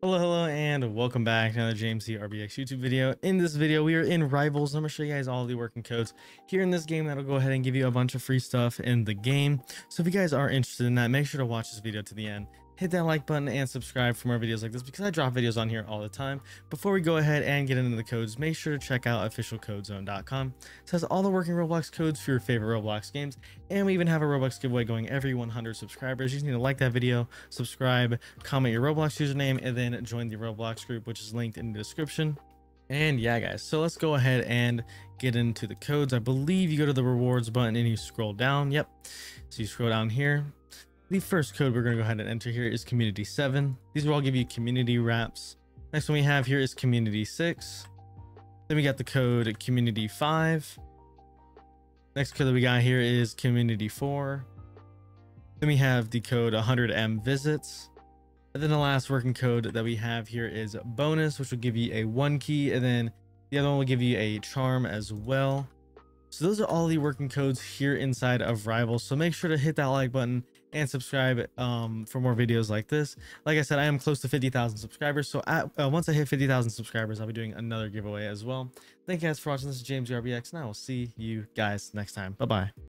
Hello, hello, and welcome back to another JamesyRBX YouTube video. In this video, we are in Rivals. I'm gonna show you guys all the working codes here in this game that'll go ahead and give you a bunch of free stuff in the game. So if you guys are interested in that, make sure to watch this video to the end hit that like button and subscribe for more videos like this because I drop videos on here all the time. Before we go ahead and get into the codes, make sure to check out officialcodezone.com. It has all the working Roblox codes for your favorite Roblox games, and we even have a Roblox giveaway going every 100 subscribers. You just need to like that video, subscribe, comment your Roblox username, and then join the Roblox group, which is linked in the description. And yeah, guys, so let's go ahead and get into the codes. I believe you go to the rewards button and you scroll down. Yep. So you scroll down here the first code we're going to go ahead and enter here is community 7. These will all give you community wraps. Next one we have here is community 6. Then we got the code community 5. Next code that we got here is community 4. Then we have the code 100M visits. And then the last working code that we have here is bonus, which will give you a one key. And then the other one will give you a charm as well. So those are all the working codes here inside of Rivals. So make sure to hit that like button and subscribe um, for more videos like this. Like I said, I am close to 50,000 subscribers. So at, uh, once I hit 50,000 subscribers, I'll be doing another giveaway as well. Thank you guys for watching. This is James RBX, and I will see you guys next time. Bye-bye.